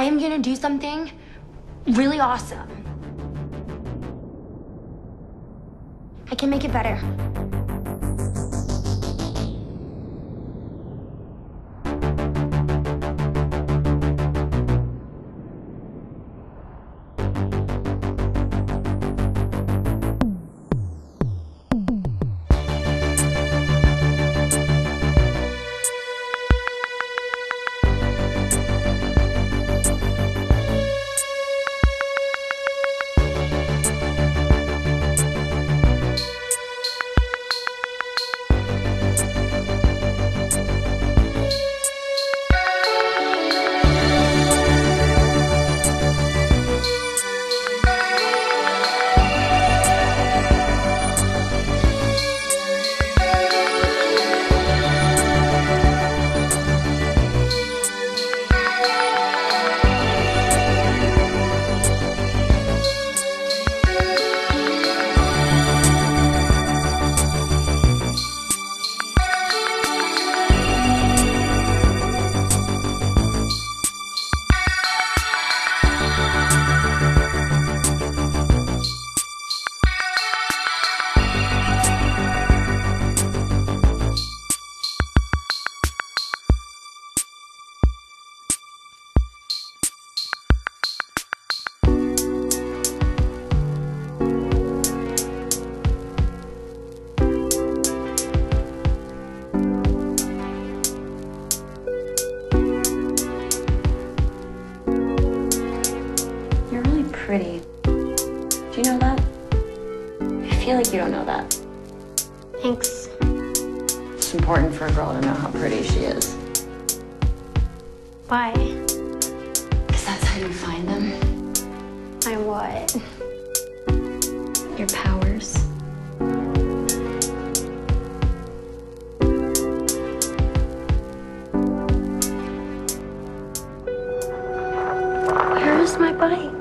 I am gonna do something really awesome. I can make it better. Feel like you don't know that. Thanks. It's important for a girl to know how pretty she is. Why? Because that's how you find them. I what? Your powers. Where is my bike?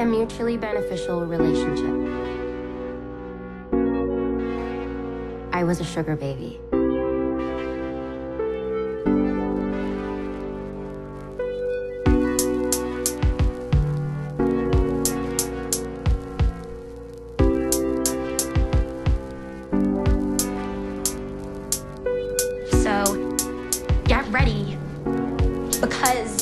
A mutually beneficial relationship. I was a sugar baby. So, get ready because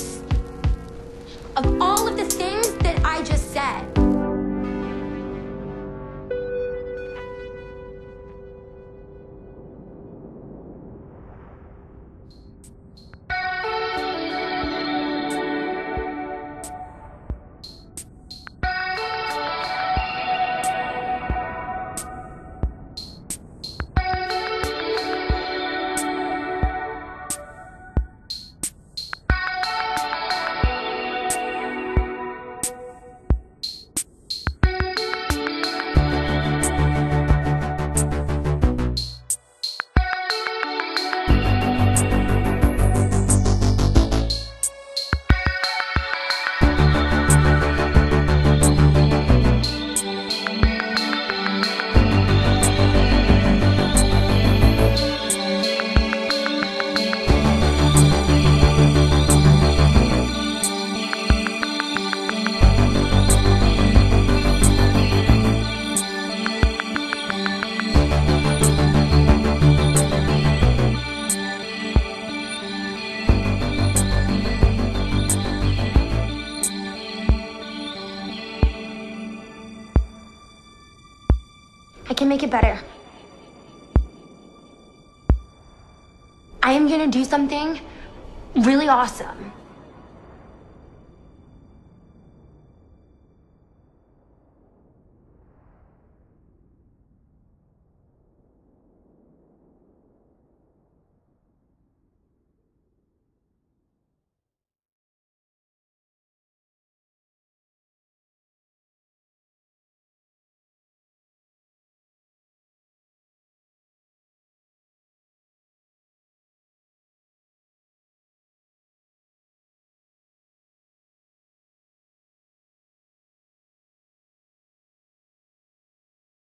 can make it better. I am gonna do something really awesome.